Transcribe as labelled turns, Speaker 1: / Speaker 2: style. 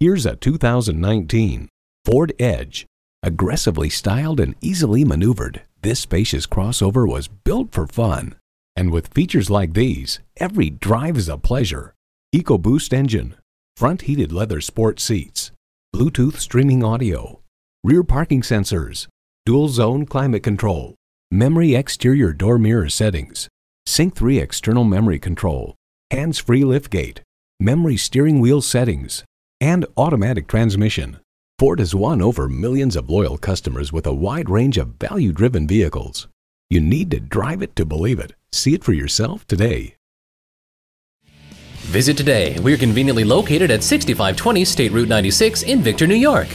Speaker 1: Here's a 2019 Ford Edge. Aggressively styled and easily maneuvered, this spacious crossover was built for fun. And with features like these, every drive is a pleasure. EcoBoost engine, front heated leather sport seats, Bluetooth streaming audio, rear parking sensors, dual zone climate control, memory exterior door mirror settings, Sync 3 external memory control, hands-free liftgate, memory steering wheel settings, and automatic transmission. Ford has won over millions of loyal customers with a wide range of value-driven vehicles. You need to drive it to believe it. See it for yourself today.
Speaker 2: Visit today. We're conveniently located at 6520 State Route 96 in Victor, New York.